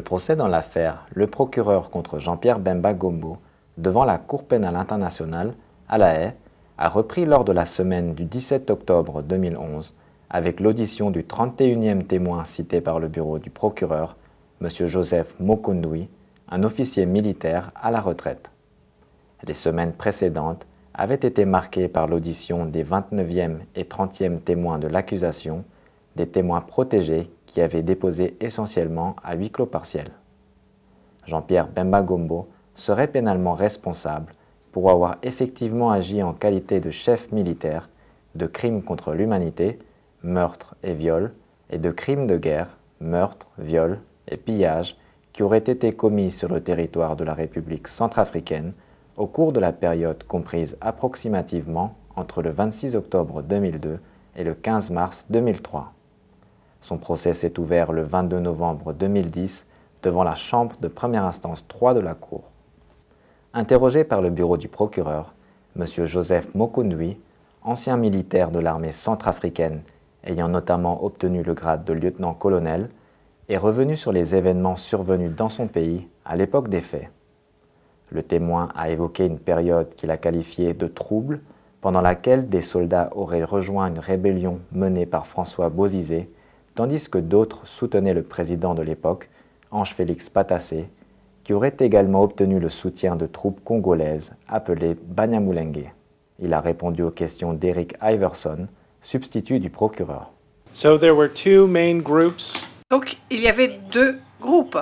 Le procès dans l'affaire Le procureur contre Jean-Pierre Bemba Gombo devant la Cour pénale internationale à La Haye a repris lors de la semaine du 17 octobre 2011 avec l'audition du 31e témoin cité par le bureau du procureur, M. Joseph Mokondoui, un officier militaire à la retraite. Les semaines précédentes avaient été marquées par l'audition des 29e et 30e témoins de l'accusation, des témoins protégés qui avaient déposé essentiellement à huis clos partiel. Jean-Pierre Bemba Gombo serait pénalement responsable pour avoir effectivement agi en qualité de chef militaire de crimes contre l'humanité, meurtre et viol, et de crimes de guerre, meurtre, viol et pillage qui auraient été commis sur le territoire de la République centrafricaine au cours de la période comprise approximativement entre le 26 octobre 2002 et le 15 mars 2003. Son procès s'est ouvert le 22 novembre 2010 devant la Chambre de première instance 3 de la Cour. Interrogé par le bureau du procureur, M. Joseph Mokundui, ancien militaire de l'armée centrafricaine ayant notamment obtenu le grade de lieutenant-colonel, est revenu sur les événements survenus dans son pays à l'époque des faits. Le témoin a évoqué une période qu'il a qualifiée de trouble, pendant laquelle des soldats auraient rejoint une rébellion menée par François Bozizé, tandis que d'autres soutenaient le président de l'époque, Ange-Félix Patassé, qui aurait également obtenu le soutien de troupes congolaises appelées Banyamulenge. Il a répondu aux questions d'Eric Iverson, substitut du procureur. Donc il y avait deux groupes,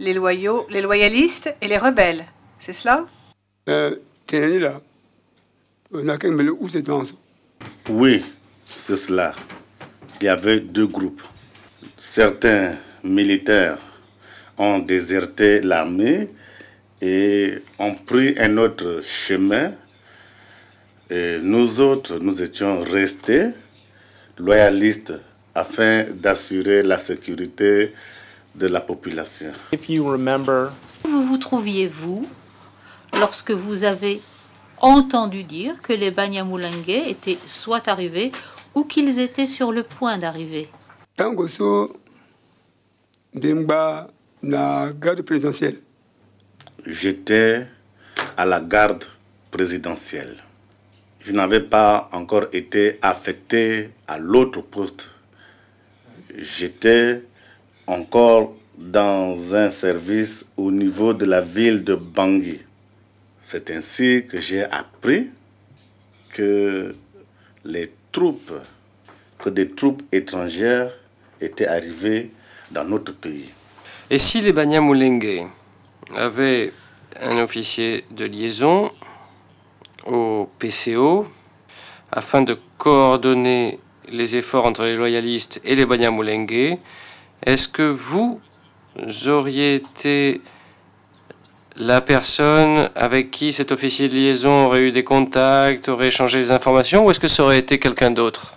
les loyaux, les loyalistes et les rebelles, c'est cela? Euh, Oui, c'est cela. Il y avait deux groupes. Certains militaires ont déserté l'armée et ont pris un autre chemin. Et nous autres, nous étions restés loyalistes afin d'assurer la sécurité de la population. Vous vous trouviez, vous, lorsque vous avez entendu dire que les Banyamulenge étaient soit arrivés ou qu'ils étaient sur le point d'arriver? La garde présidentielle J'étais à la garde présidentielle. Je n'avais pas encore été affecté à l'autre poste. J'étais encore dans un service au niveau de la ville de Bangui. C'est ainsi que j'ai appris que les troupes, que des troupes étrangères étaient arrivées dans notre pays. Et si les Banyamulenge avaient un officier de liaison au PCO afin de coordonner les efforts entre les loyalistes et les Banyamulenge, est-ce que vous auriez été la personne avec qui cet officier de liaison aurait eu des contacts, aurait échangé des informations, ou est-ce que ça aurait été quelqu'un d'autre?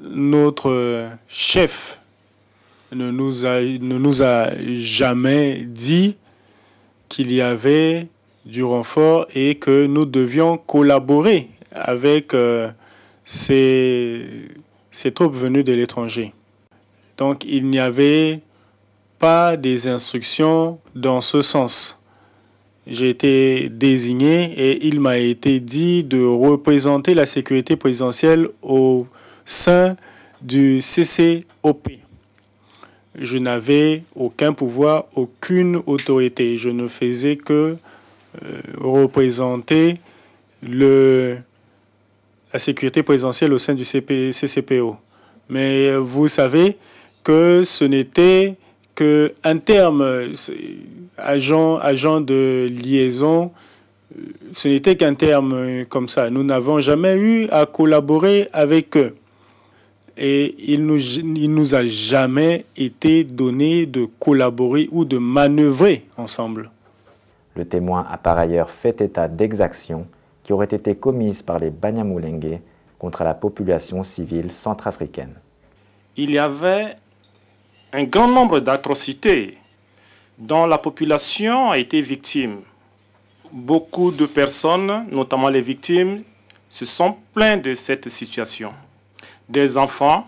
Notre chef ne nous a, ne nous a jamais dit qu'il y avait du renfort et que nous devions collaborer avec euh, ces, ces troupes venues de l'étranger. Donc il n'y avait pas des instructions dans ce sens. J'ai été désigné et il m'a été dit de représenter la sécurité présidentielle au sein du CCOP. Je n'avais aucun pouvoir, aucune autorité. Je ne faisais que euh, représenter le, la sécurité présidentielle au sein du CCPO. Mais vous savez que ce n'était qu'un terme, agent, agent de liaison, ce n'était qu'un terme comme ça. Nous n'avons jamais eu à collaborer avec eux et il nous, il nous a jamais été donné de collaborer ou de manœuvrer ensemble. Le témoin a par ailleurs fait état d'exactions qui auraient été commises par les Banyamulenge contre la population civile centrafricaine. Il y avait un grand nombre d'atrocités dont la population a été victime. Beaucoup de personnes, notamment les victimes, se sont plaintes de cette situation des enfants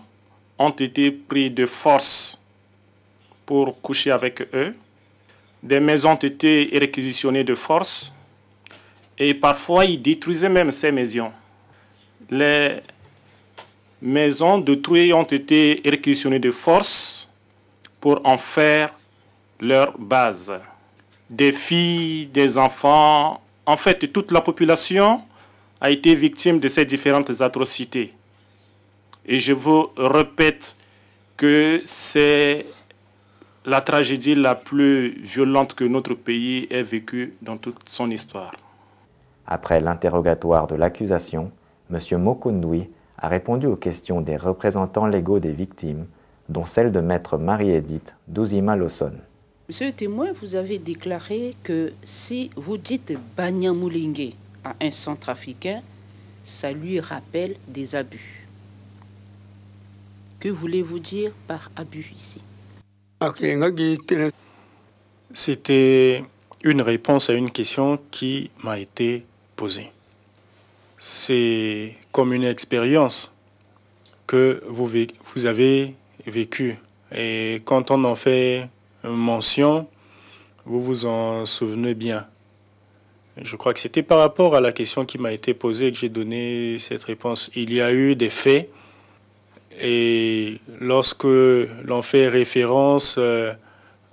ont été pris de force pour coucher avec eux. Des maisons ont été réquisitionnées de force et parfois ils détruisaient même ces maisons. Les maisons détruites ont été réquisitionnées de force pour en faire leur base. Des filles, des enfants, en fait toute la population a été victime de ces différentes atrocités. Et je vous répète que c'est la tragédie la plus violente que notre pays ait vécue dans toute son histoire. Après l'interrogatoire de l'accusation, M. Mokundoui a répondu aux questions des représentants légaux des victimes, dont celle de maître Marie-Édith Douzima Lawson. Monsieur le témoin, vous avez déclaré que si vous dites Banyamulenge à un centre africain, ça lui rappelle des abus. Que voulez-vous dire par abus ici? C'était une réponse à une question qui m'a été posée. C'est comme une expérience que vous, vous avez vécue. Et quand on en fait mention, vous vous en souvenez bien. Je crois que c'était par rapport à la question qui m'a été posée que j'ai donné cette réponse. Il y a eu des faits et lorsque l'on fait référence euh,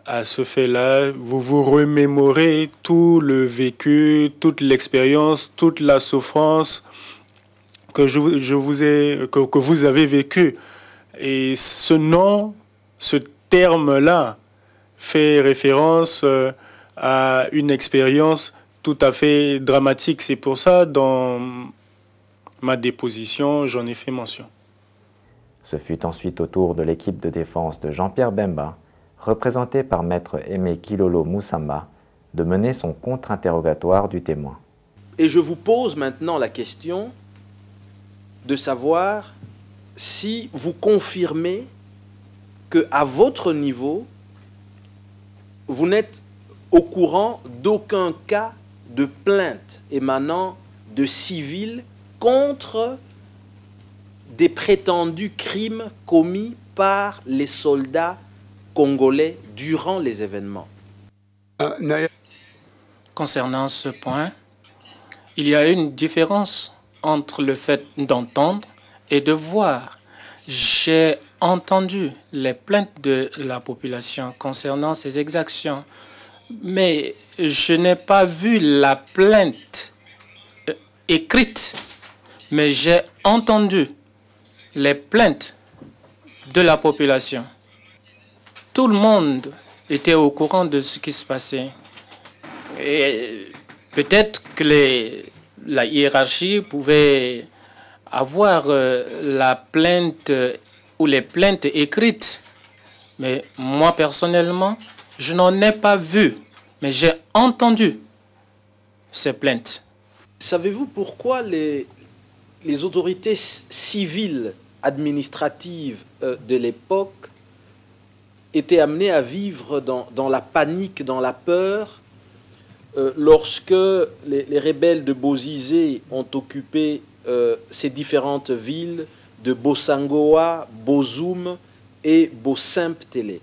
à ce fait-là, vous vous remémorez tout le vécu, toute l'expérience, toute la souffrance que, je, vous ai, que, que vous avez vécu. Et ce nom, ce terme-là, fait référence euh, à une expérience tout à fait dramatique. C'est pour ça, dans ma déposition, j'en ai fait mention. Ce fut ensuite au tour de l'équipe de défense de Jean-Pierre Bemba, représenté par maître Aimé Kilolo Moussamba, de mener son contre-interrogatoire du témoin. Et je vous pose maintenant la question de savoir si vous confirmez que à votre niveau, vous n'êtes au courant d'aucun cas de plainte émanant de civils contre des prétendus crimes commis par les soldats congolais durant les événements. Concernant ce point, il y a une différence entre le fait d'entendre et de voir. J'ai entendu les plaintes de la population concernant ces exactions, mais je n'ai pas vu la plainte euh, écrite, mais j'ai entendu les plaintes de la population. Tout le monde était au courant de ce qui se passait. Et peut-être que la hiérarchie pouvait avoir euh, la plainte ou les plaintes écrites. Mais moi personnellement, je n'en ai pas vu, mais j'ai entendu ces plaintes. Savez-vous pourquoi les, les autorités civiles administratives euh, de l'époque étaient amenées à vivre dans, dans, la panique, dans la peur, euh, lorsque les, les, rebelles de Bozizé ont occupé euh, ces différentes villes de Bosangoa, Bozoum et Bosimptele.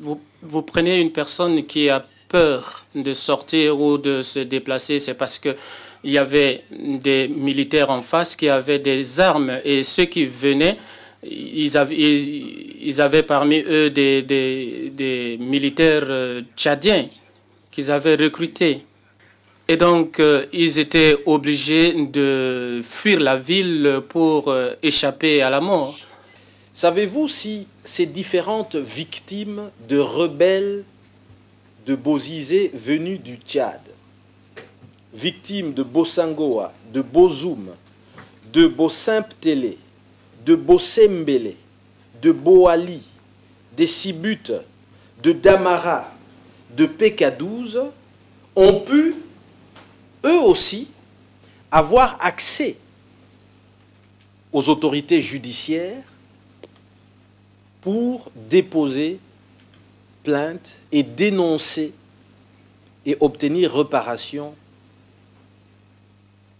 Vous, vous prenez une personne qui a peur de sortir ou de se déplacer, c'est parce que il y avait des militaires en face qui avaient des armes et ceux qui venaient, ils avaient, parmi eux des, militaires euh, tchadiens qu'ils avaient recrutés. Et donc, euh, ils étaient obligés de fuir la ville pour euh, échapper à la mort. Savez-vous si ces différentes victimes de rebelles de Bozizé venus du Tchad, victimes de Bosangoa, de Bozoum, de Bosimptele, de Bosembele, de Boali, des Sibutes, de Damara, de PK12, ont pu, eux aussi, avoir accès aux autorités judiciaires pour déposer plainte et dénoncer et obtenir réparation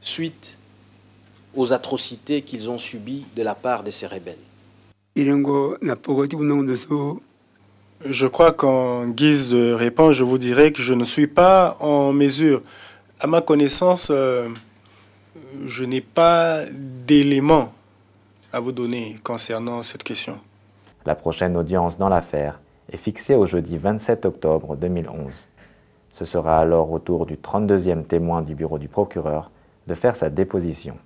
suite aux atrocités qu'ils ont subies de la part de ces rebelles. Je crois qu'en guise de réponse, je vous dirais que je ne suis pas en mesure. À ma connaissance, euh, je n'ai pas d'éléments à vous donner concernant cette question. La prochaine audience dans l'affaire est fixée au jeudi 27 octobre 2011. Ce sera alors au tour du 32e témoin du bureau du procureur de faire sa déposition.